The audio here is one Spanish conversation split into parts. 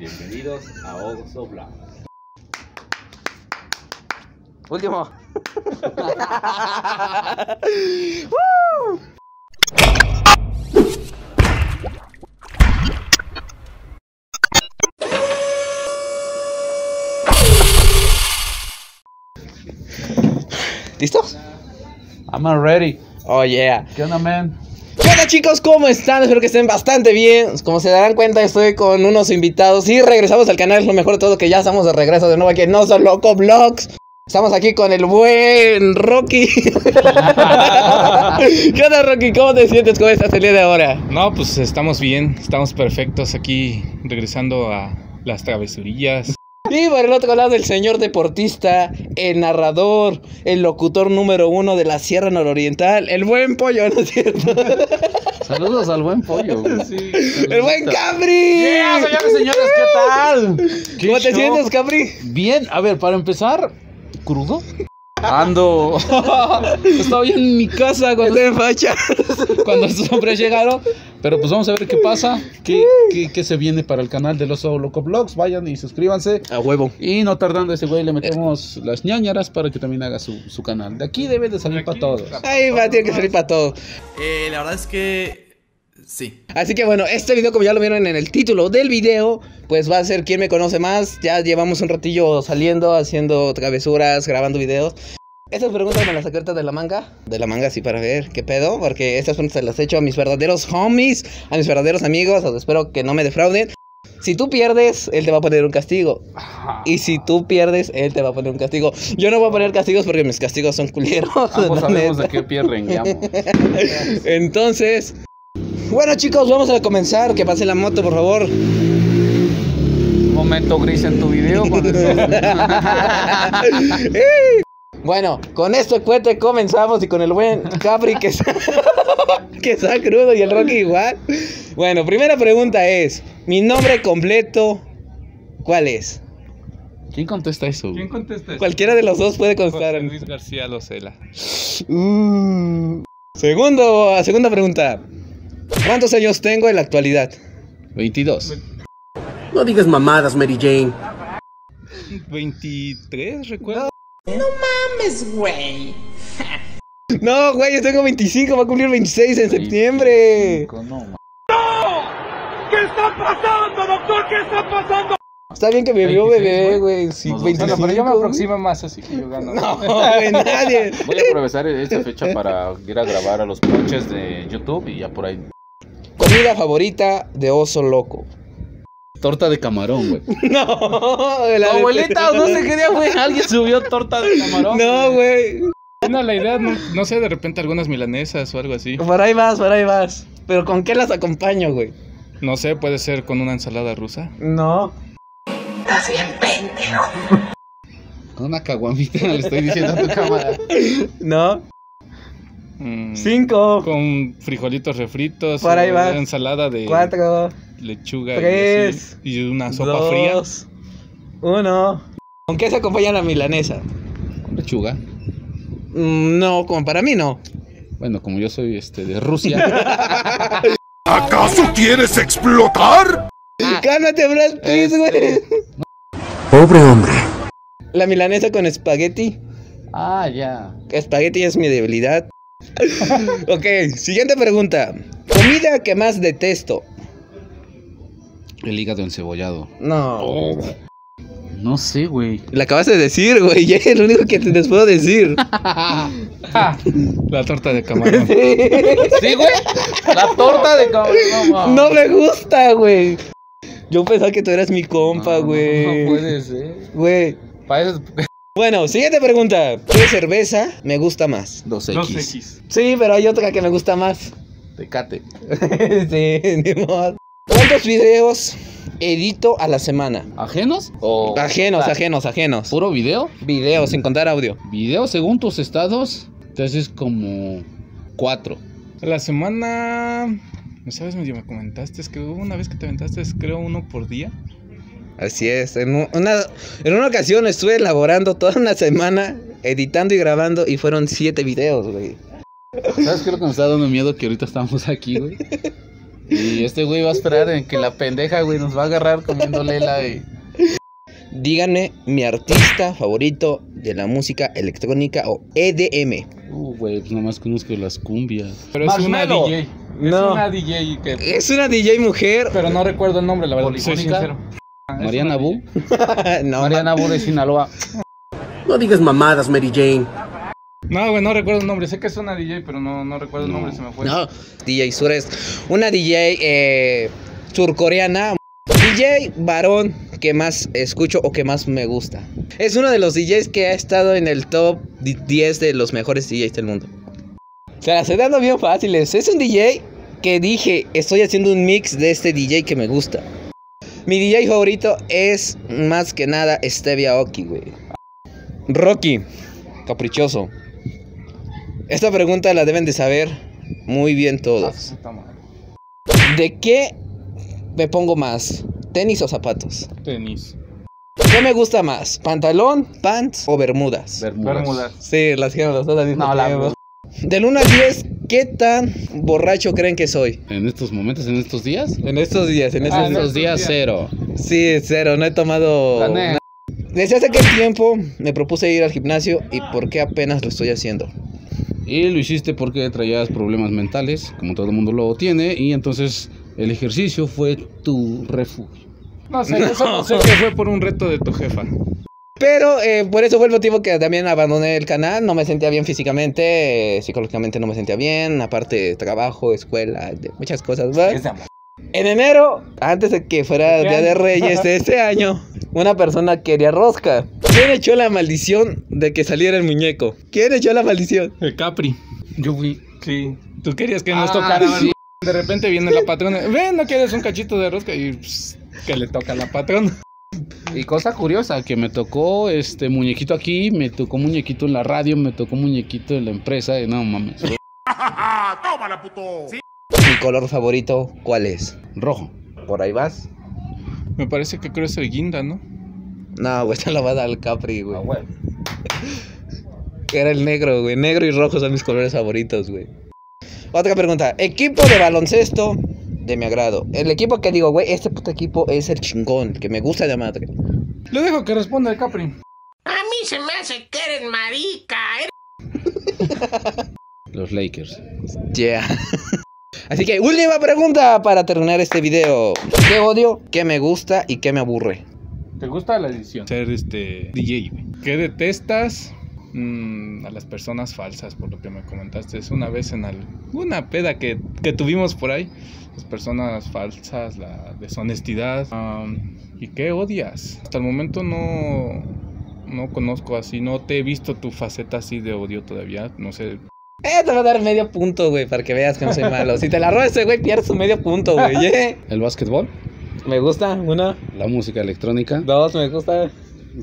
Bienvenidos a Oso Blanco. Último. ¿Listos? I'm ready. Oh yeah. ¿Qué onda, man? ¿Qué onda chicos? ¿Cómo están? Espero que estén bastante bien. Como se darán cuenta, estoy con unos invitados y regresamos al canal. Es lo mejor de todo que ya estamos de regreso de nuevo aquí en No Soy Loco Vlogs. Estamos aquí con el buen Rocky. ¿Qué onda Rocky? ¿Cómo te sientes? ¿Cómo estás el día de ahora? No, pues estamos bien, estamos perfectos aquí, regresando a las travesurillas. Y por el otro lado, el señor deportista, el narrador, el locutor número uno de la Sierra Nororiental, el buen pollo, ¿no es cierto? Saludos al buen pollo. ¡El buen Capri! Yeah, señores, señores, ¿qué tal? ¿Qué ¿Cómo te show? sientes, Capri? Bien, a ver, para empezar, ¿crudo? Ando. Estaba yo en mi casa cuando, Estoy en facha. cuando estos hombres llegaron. Pero pues vamos a ver qué pasa. ¿Qué, qué, qué se viene para el canal de los Loco Vlogs? Vayan y suscríbanse. A huevo. Y no tardando ese güey, le metemos las ñañaras para que también haga su, su canal. De aquí debe de salir para todos. Ahí va, tiene que salir para todo. Eh, la verdad es que. Sí. Así que bueno, este video, como ya lo vieron en el título del video, pues va a ser ¿Quién me conoce más? Ya llevamos un ratillo saliendo, haciendo travesuras, grabando videos. Estas preguntas me las ahorita de la manga. De la manga, sí, para ver qué pedo. Porque estas preguntas se las he hecho a mis verdaderos homies, a mis verdaderos amigos. o espero que no me defrauden. Si tú pierdes, él te va a poner un castigo. Y si tú pierdes, él te va a poner un castigo. Yo no voy a poner castigos porque mis castigos son culeros. Ambos sabemos neta. de qué pie rengueamos. Entonces, bueno chicos, vamos a comenzar. Que pase la moto, por favor. Momento gris en tu video. cuando bueno, con este cuete comenzamos y con el buen Capri que está, que está crudo y el Rocky igual. Bueno, primera pregunta es, mi nombre completo, ¿cuál es? ¿Quién contesta eso? ¿Quién contesta? Cualquiera de los dos puede. José Luis García Locela. Uh. Segundo, segunda pregunta. ¿Cuántos años tengo en la actualidad? 22. No digas mamadas, Mary Jane. 23, recuerdo. No, güey, yo tengo 25, va a cumplir 26 en septiembre. No, ma- Está bien que me vio 26, bebé, güey. güey. Sí, Nos 25. Bueno, pero yo me aproximo más, así que yo gano. No, güey, nadie. Voy a aprovechar esta fecha para ir a grabar a los ponches de YouTube y ya por ahí. Comida favorita de oso loco. Torta de camarón, güey. No, la Abuelita, no sé qué día, güey. Alguien subió torta de camarón. No, güey. No, la idea, no, no sé, de repente algunas milanesas o algo así. Por ahí vas, por ahí vas. Pero ¿con qué las acompaño, güey? No sé, puede ser con una ensalada rusa. No. Con una caguamita le estoy diciendo a tu cámara. No. Mm, Cinco. Con frijolitos refritos. Por ahí vas. Ensalada de Cuatro. Lechuga Tres, y, así, y una sopa fría. Dos. Uno. ¿Con qué se acompaña la milanesa? Con lechuga. Mm, No, como para mí no. Bueno, como yo soy este de Rusia. ¿Acaso quieres explotar? Cálmate, Brad Pitt, güey. Este, Pobre hombre. La milanesa con espagueti. ah, ya. Espagueti es mi debilidad. ok, siguiente pregunta. Comida que más detesto. El hígado encebollado. No. No sé, güey. La acabas de decir, güey. Ya es lo único que te les puedo decir. La torta de camarón. Sí, güey. La torta de camarón. No. No me gusta, güey. Yo pensaba que tú eras mi compa, No, güey. No puede ser. Güey. Para eso- Bueno, siguiente pregunta. ¿Qué cerveza me gusta más? 2X. Dos X. Sí, pero hay otra que me gusta más. Tecate. sí, ni modo. ¿Cuántos videos edito a la semana? ¿Ajenos? O Ajenos, Ah, ajenos, ajenos. ¿Puro video? Videos, sin contar audio. Video según tus estados. Entonces como cuatro. La semana. ¿Sabes? Medio me comentaste. Es que hubo una vez que te aventaste, creo, uno por día. Así es. En u- una, en una ocasión estuve elaborando toda una semana, editando y grabando, y fueron siete videos, güey. ¿Sabes qué es lo que me está dando miedo? Que ahorita estamos aquí, güey. Y este güey va a esperar en que la pendeja, güey, nos va a agarrar comiendo lela y... Díganme mi artista favorito de la música electrónica o EDM. Uh, güey, pues nomás conozco las cumbias. Pero es una. DJ. Es No. una DJ que. Es una DJ mujer. Pero no recuerdo el nombre, la verdad. Soy Polifónica. sincero. Mariana Bu. no, Mariana Bu de Sinaloa. No digas mamadas, Mary Jane. No, güey, no recuerdo el nombre. Sé que es una DJ, pero no, no recuerdo el nombre, se me fue. No, DJ Sur es una DJ eh, surcoreana. DJ varón que más escucho o que más me gusta. Es uno de los DJs que ha estado en el top 10 de los mejores DJs del mundo. Se las estoy dando bien fáciles. Es un DJ que dije, estoy haciendo un mix de este DJ que me gusta. Mi DJ favorito es más que nada Stevia Oki, güey. Rocky, caprichoso. Esta pregunta la deben de saber muy bien Ah, todos. madre. ¿De qué me pongo más? ¿Tenis o zapatos? Tenis. ¿Qué me gusta más? ¿Pantalón, pants o bermudas? Bermudas. Bermudas. Sí, las quiero las dos al mismo No, la-. Del 1 al 10, ¿qué tan borracho creen que soy? En estos momentos, en estos días. En estos días, en estos Ah, en estos días, días. cero. Sí, cero, no he tomado. Desde hace aquel tiempo me propuse ir al gimnasio y por qué apenas lo estoy haciendo. Y lo hiciste porque traías problemas mentales, como todo el mundo lo tiene, y entonces el ejercicio fue tu refugio. No sé, eso sé que fue por un reto de tu jefa. Pero eh, por eso fue el motivo que también abandoné el canal. No me sentía bien físicamente, eh, psicológicamente no me sentía bien. Aparte, trabajo, escuela, de muchas cosas más. En enero, antes de que fuera ¿Qué Día de? Reyes de este año, una persona quería rosca. ¿Quién echó la maldición de que saliera el muñeco? ¿Quién echó la maldición? El Capri. Yo fui. Sí. Tú querías que nos Ah, tocara. sí. De repente viene la patrona. Ven, ¿no quieres un cachito de rosca? Y pss, que le toca a la patrona. Y cosa curiosa, que me tocó este muñequito aquí, me tocó muñequito en la radio, me tocó muñequito en la empresa, y no mames, ¡Tómala, puto! ¿Mi color favorito cuál es? rojo. ¿Por ahí vas? Me parece que creo es el guinda, ¿no? No, güey, esta la va a dar al Capri, güey. Era el negro, güey. Negro y rojo son mis colores favoritos, güey. Otra pregunta. Equipo de baloncesto de mi agrado. El equipo que digo, güey, este puto equipo es el chingón, que me gusta de madre. Le dejo que responda el Capri. Los Lakers. Yeah. Así que última pregunta para terminar este video. ¿Qué odio? ¿Qué me gusta? ¿Y qué me aburre? ¿Te gusta la edición? Ser este DJ, güey. ¿Qué detestas? Mm, a las personas falsas, por lo que me comentaste. Es una vez en alguna peda que, que tuvimos por ahí. Las personas falsas, la deshonestidad. ¿Y qué odias? Hasta el momento no, no conozco así, no te he visto tu faceta así de odio todavía. No sé. Eh, te va a dar medio punto, güey, para que veas que no soy malo. Si te la roba ese güey, pierdes un medio punto, güey. yeah. El básquetbol, Me gusta, una, la música electrónica. dos, me gusta.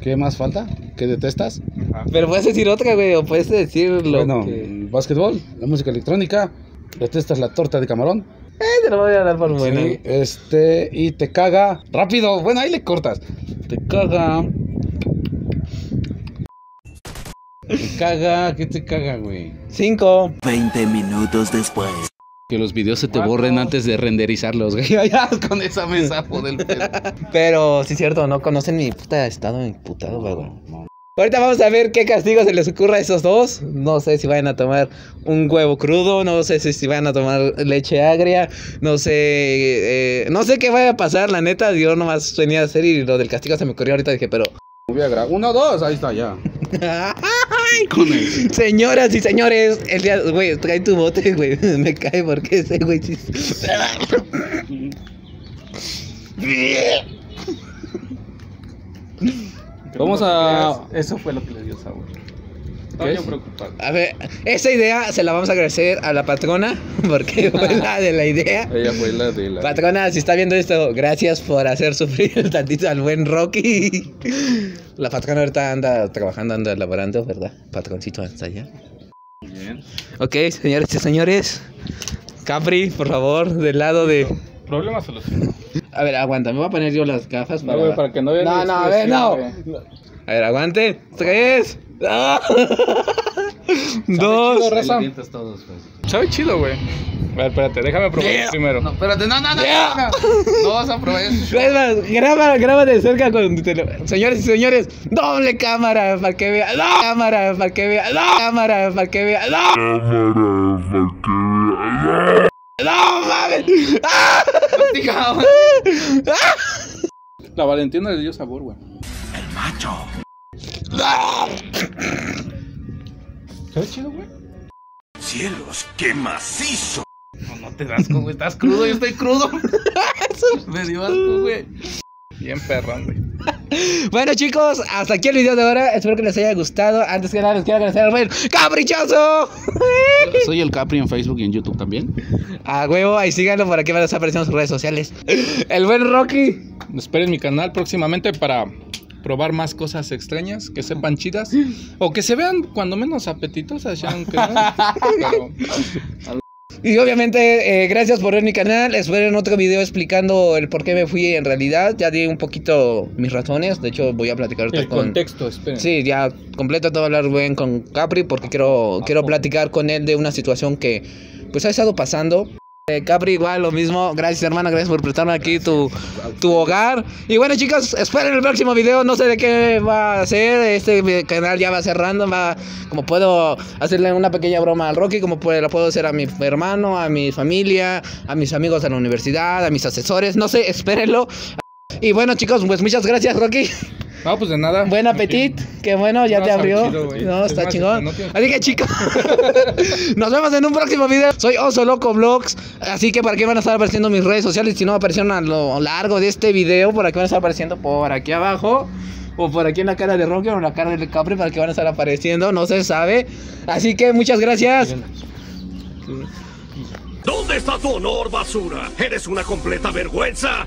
¿Qué más falta? ¿Qué detestas? Pero puedes decir otra, güey, o puedes decir lo bueno, que... el básquetbol, la música electrónica. ¿Detestas la torta de camarón? Eh, te lo voy a dar por bueno. Sí, este, y te caga. Rápido, bueno, ahí le cortas. Te caga. Te caga, ¿qué te caga, güey? Cinco. 20 minutos después. Que los videos se te borren antes de renderizarlos, güey. Ya con esa mesa del pedo. Pero, sí es cierto, no conocen mi puta estado imputado, ¿verdad? Ahorita vamos a ver qué castigo se les ocurra a esos dos. No sé si vayan a tomar un huevo crudo, no sé si, si van a tomar leche agria, no sé, eh, no sé qué vaya a pasar, la neta, yo nomás venía a hacer y lo del castigo se me ocurrió ahorita, dije, pero... Uno, dos, ahí está, ya. Con Señoras y señores, el día, güey, trae tu bote, güey, me cae porque ese güey. Vamos a. Eso fue lo que le dio sabor. Estaba ¿Qué yo es? preocupado. A ver, esa idea se la vamos a agradecer a la patrona, porque fue la de la idea. Ella fue la de la. Patrona, si está viendo esto, gracias por hacer sufrir tantito al buen Rocky. La patrona ahorita anda trabajando, anda laborando, ¿verdad? Patroncito hasta allá. Bien. Ok, señores y señores. Capri, por favor, del lado de... Problema solucionado. A ver, aguanta, me voy a poner yo las gafas No, para... güey, para que no vean No, no, a ver, no. A ver, aguante. Tres. dos. dos. Chido, todos, pues. Sabe chido, güey. A ver, espérate, déjame probar primero. No, espérate, no, no, no. No, no. No vas a probar eso. Graba, graba de cerca con tu teléfono. Señores y señores, doble cámara para que vea. No, cámara para que vea. No, cámara para que vea. No, no mames. ¡Ah! Valentina le dio sabor, güey. ¡Ah! ¿Sabe chido, güey? Cielos, qué macizo. No, no te das güey. Estás crudo, yo estoy crudo. Me dio asco, güey. Bien perrón, güey. Bueno chicos, hasta aquí el video de ahora. Espero que les haya gustado. Antes que nada les quiero agradecer al buen caprichoso. Soy el Capri en Facebook y en YouTube también. A huevo, ahí síganlo por aquí van a estar apareciendo sus redes sociales. El buen Rocky. Esperen mi canal próximamente para probar más cosas extrañas que sepan chidas o que se vean cuando menos apetitosas, ya aunque no. Pero Y obviamente, eh, gracias por ver mi canal. Esperen otro video explicando el por qué me fui en realidad. Ya di un poquito mis razones. De hecho, voy a platicar ahorita El con. contexto, esperen. Sí, ya completo todo hablar bien con Capri porque quiero, quiero platicar con él de una situación que pues ha estado pasando. Eh, Capri igual lo mismo, gracias hermana, gracias por prestarme aquí tu, tu hogar. Y bueno chicos, esperen el próximo video, no sé de qué va a ser, este canal ya va cerrando, va, como puedo hacerle una pequeña broma al Rocky, como puedo, la puedo hacer a mi hermano, a mi familia, a mis amigos de la universidad, a mis asesores, no sé, espérenlo. Y bueno chicos, pues muchas gracias Rocky. No, pues de nada. Buen apetito, que bueno, ya No, te abrió. chido, no, Es está más, chingón. no tiene- Así que chicos, nos vemos en un próximo video. Soy Oso Loco Vlogs. Así que por aquí van a estar apareciendo mis redes sociales. Si no aparecieron a lo largo de este video, por aquí van a estar apareciendo por aquí abajo. O por aquí en la cara de Rocky o en la cara del Capri para que van a estar apareciendo, no se sabe. Así que muchas gracias. ¿Dónde está tu honor, basura? Eres una completa vergüenza.